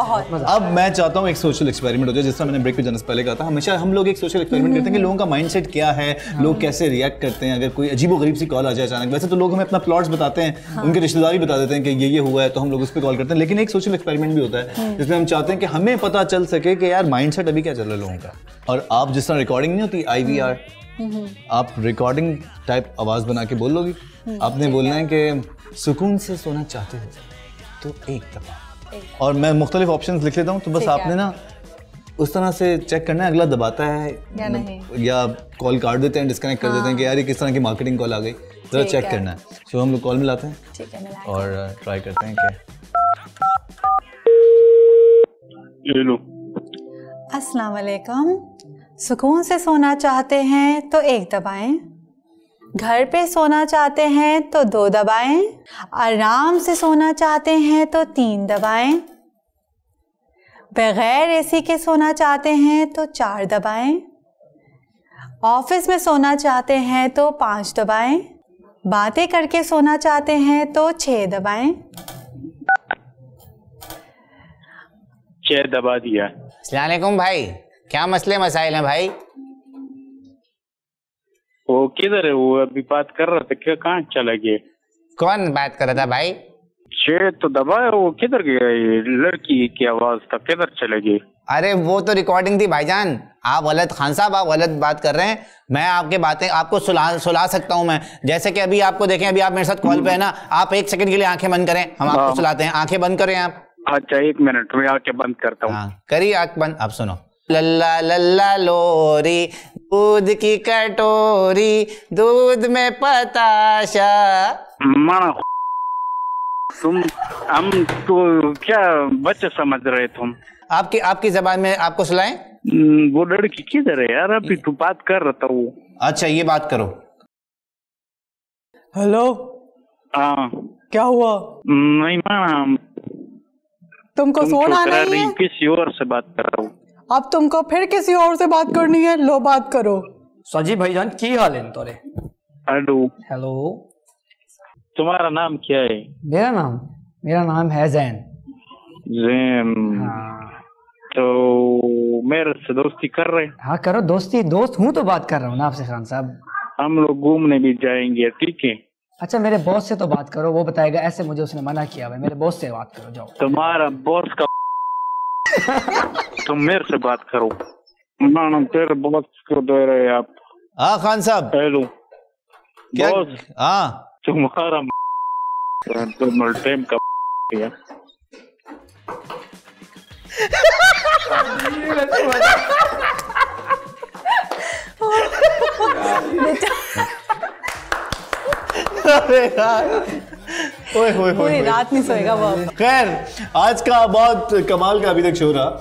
अब मैं चाहता हूँ एक सोशल एक्सपेरिमेंट हो जाए जिस तरह मैंने ब्रेक पे जाने से पहले कहा था। हमेशा हम लोग एक सोशल एक्सपेरिमेंट करते हैं कि लोगों का माइंडसेट क्या है लोग कैसे रिएक्ट करते हैं अगर कोई अजीबो गरीब सी कॉल आ जाए अचानक। वैसे तो लोग हमें अपना प्लॉट्स बताते हैं हाँ। उनके रिश्तेदार रिश्तेदारी बता देते हैं कि ये ये हुआ है तो हम लोग उस पर कॉल करते हैं। लेकिन एक सोशल एक्सपेरिमेंट भी होता है जिसमें हम चाहते हैं कि हमें पता चल सके कि यार माइंडसेट अभी क्या चल रहा है लोगों का। और आप जिस तरह रिकॉर्डिंग नहीं होती आईवीआर आप रिकॉर्डिंग टाइप आवाज़ बना के बोल लोगी आपने बोलना है कि सुकून से सोना चाहते हो तो एक दफ़ा और मैं मुख्तलिफ़ ऑप्शन लिख लेता हूँ तो बस आपने ना उस तरह से चेक करना है अगला दबाता है या नहीं। या कॉल काट देते हैं डिस्कनेक्ट कर देते हैं कि यार ये किस तरह की मार्केटिंग कॉल आ गई। जरा चेक है। करना है। सो हम लोग कॉल मिलाते हैं ठीक है मिला और ट्राई करते हैं कि हेलो अस्सलाम वालेकुम। सुकून से सोना चाहते हैं तो एक दबाएँ। घर पे सोना चाहते हैं तो दो दबाएँ आराम से सोना चाहते हैं तो तीन दबाएँ बगैर एसी के सोना चाहते हैं तो चार दबाएँ ऑफ़िस में सोना चाहते हैं तो पाँच दबाएँ बातें करके सोना चाहते हैं तो छः दबाएँ छह दबा दिया। सलामकुम भाई क्या मसले मसाइल हैं भाई? वो किधर है? वो अभी बात कर रहा था क्या कहाँ चला गया? कौन बात कर रहा था भाई? छह तो दबाया वो किधर गया ये लड़की की आवाज़ था किधर चला गया? अरे वो तो रिकॉर्डिंग थी भाईजान। आप गलत खान साहब आप गलत बात कर रहे हैं। मैं आपके बातें आपको सुला सुला सकता हूँ मैं। जैसे कि अभी आपको देखें अभी आप मेरे साथ कॉल पे है ना आप एक सेकंड के लिए आँखें बंद करें। हम आपको हाँ। सुलाते हैं। आँखें बंद करें आप। अच्छा एक मिनट मैं आके बंद करता हूँ। हाँ करिए आँख बंद। आप सुनो। लल्ला लल्ला लोरी दूध की कटोरी दूध में पताशा। माना तुम हम तो क्या बच्चे समझ रहे तुम? आपकी आपकी जबान में आपको सुलाएँ? हम्म, वो लड़की किधर है यार? अभी तू बात कर रहा था वो। अच्छा ये बात करो। हेलो? हाँ। क्या हुआ? नहीं माना तुमको तुम सोना ठुकरा नहीं है? किसी और से बात कर रहा हूँ। अब तुमको फिर किसी और से बात करनी है। लो बात करो। सजी भाईजान की हाल है तोरे? हेलो। हेलो। तुम्हारा नाम क्या है? मेरा नाम मेरा नाम है जैन। जैन। हाँ। तो मेरे से दोस्ती कर रहे हाँ? करो दोस्ती। दोस्त हूँ तो बात कर रहा हूँ ना आपसे खान साहब। हम लोग घूमने भी जाएँगे ठीक है? अच्छा मेरे बॉस से तो बात करो वो बताएगा ऐसे मुझे उसने मना किया भाई मेरे बॉस से बात करो जाओ। तुम्हारा बॉस का तुम मेरे से बात करो। ना तेरे बॉस को दे रहे आप। हाँ खान साहब। हेलो क्या? बॉस हाँ। तुम्हारा तो टाइम का अरे यार। ओए होए होए पूरी। रात नहीं सोएगा वो खैर आज का बहुत कमाल का अभी तक शो रहा